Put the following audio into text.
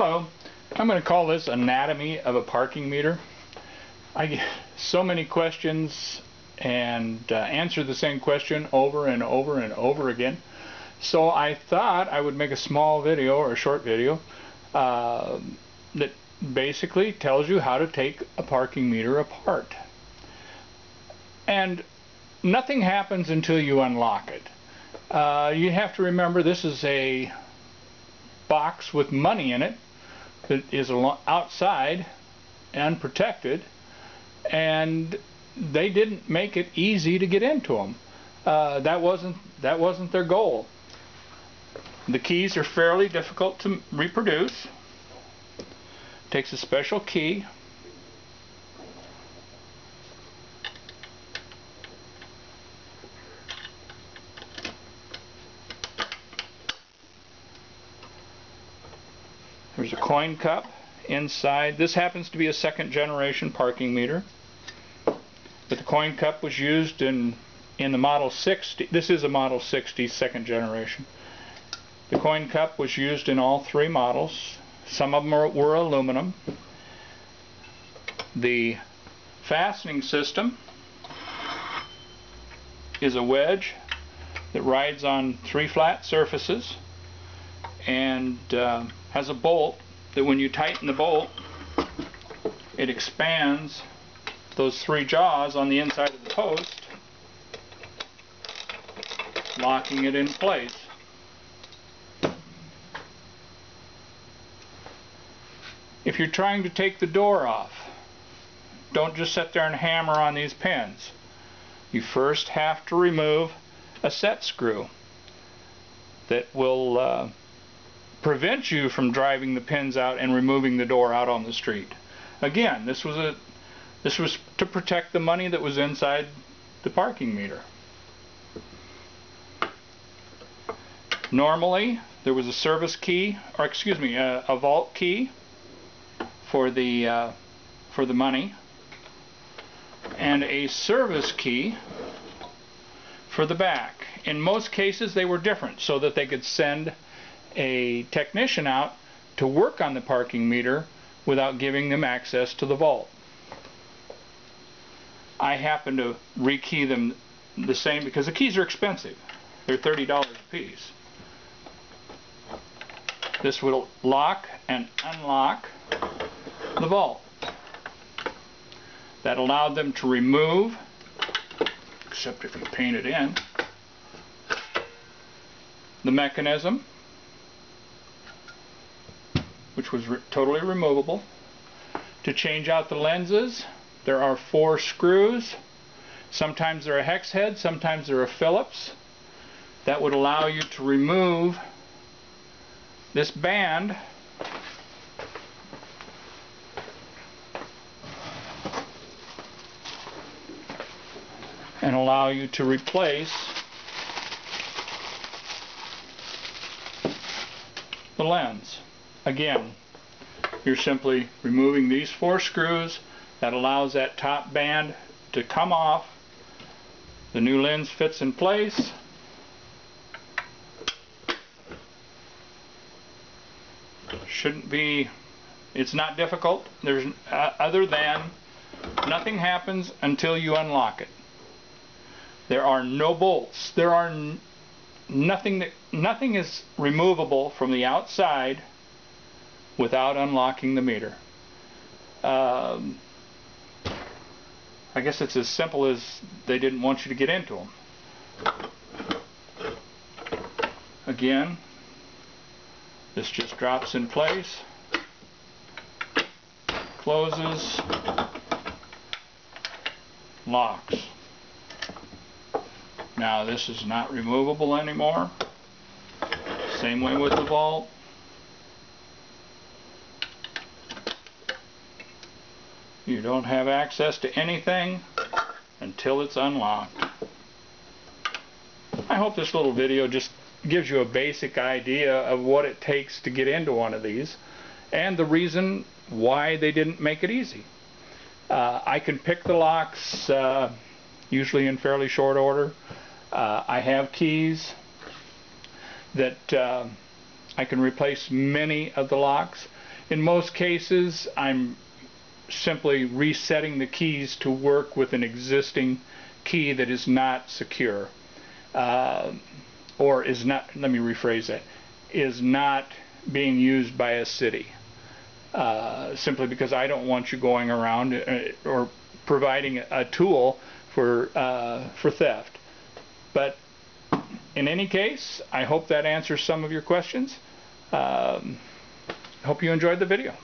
Hello, I'm going to call this anatomy of a parking meter. I get so many questions and uh, answer the same question over and over and over again. So I thought I would make a small video or a short video uh, that basically tells you how to take a parking meter apart. And nothing happens until you unlock it. Uh, you have to remember this is a box with money in it that is outside and protected and they didn't make it easy to get into them. Uh, that wasn't that wasn't their goal. The keys are fairly difficult to reproduce. Takes a special key There's a coin cup inside. This happens to be a second generation parking meter. But the coin cup was used in in the Model 60. This is a Model 60 second generation. The coin cup was used in all three models. Some of them are, were aluminum. The fastening system is a wedge that rides on three flat surfaces and uh, has a bolt that when you tighten the bolt it expands those three jaws on the inside of the post locking it in place. If you're trying to take the door off don't just sit there and hammer on these pins. You first have to remove a set screw that will uh, prevent you from driving the pins out and removing the door out on the street. Again, this was a this was to protect the money that was inside the parking meter. Normally, there was a service key, or excuse me, a, a vault key for the uh, for the money, and a service key for the back. In most cases, they were different, so that they could send a technician out to work on the parking meter without giving them access to the vault. I happen to rekey them the same because the keys are expensive. They're $30 a piece. This will lock and unlock the vault. That allowed them to remove, except if you paint it in, the mechanism which was re totally removable. To change out the lenses, there are four screws. Sometimes they're a hex head, sometimes they're a Phillips. That would allow you to remove this band and allow you to replace the lens. Again, you're simply removing these four screws. That allows that top band to come off. The new lens fits in place. Shouldn't be, it's not difficult. There's uh, other than nothing happens until you unlock it. There are no bolts. There are nothing that nothing is removable from the outside without unlocking the meter. Um, I guess it's as simple as they didn't want you to get into them. Again, this just drops in place, closes, locks. Now this is not removable anymore. Same way with the vault. You don't have access to anything until it's unlocked. I hope this little video just gives you a basic idea of what it takes to get into one of these and the reason why they didn't make it easy. Uh, I can pick the locks uh, usually in fairly short order. Uh, I have keys that uh, I can replace many of the locks In most cases, I'm simply resetting the keys to work with an existing key that is not secure. Uh, or is not, let me rephrase that, is not being used by a city. Uh, simply because I don't want you going around uh, or providing a tool for uh, for theft. But in any case, I hope that answers some of your questions. Um, hope you enjoyed the video.